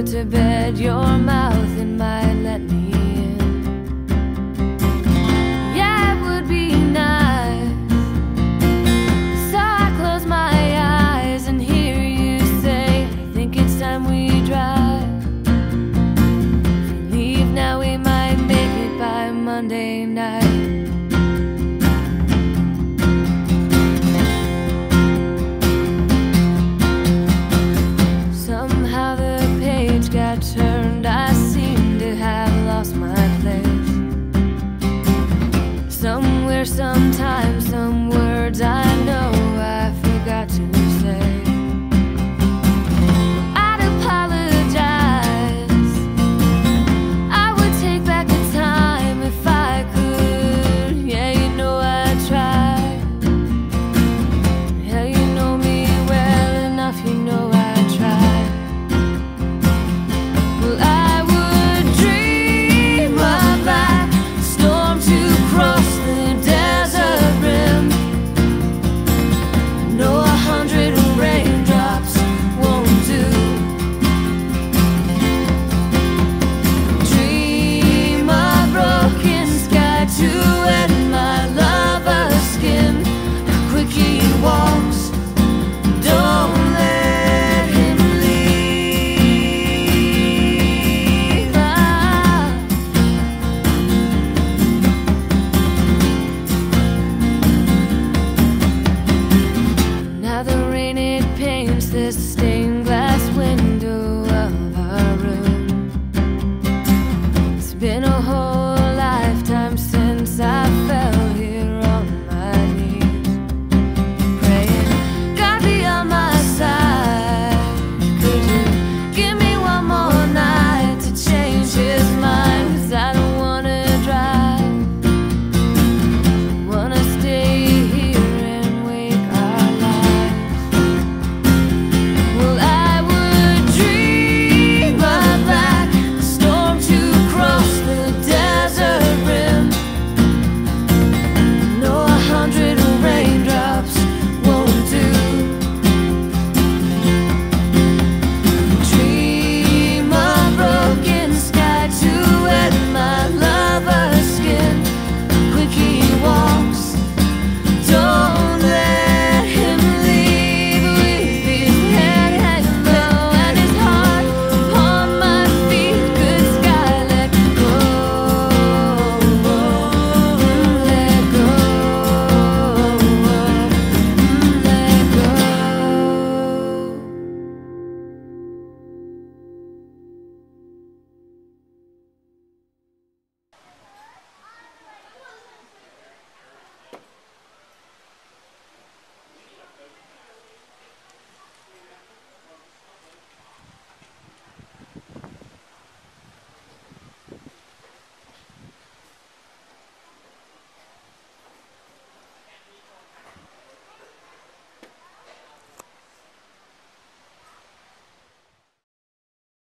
you to bed, your mouth and mine let me in. Yeah, it would be nice. So I close my eyes and hear you say, I think it's time we drive. Leave now, we might make it by Monday night. I felt